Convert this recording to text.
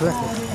Bırakın.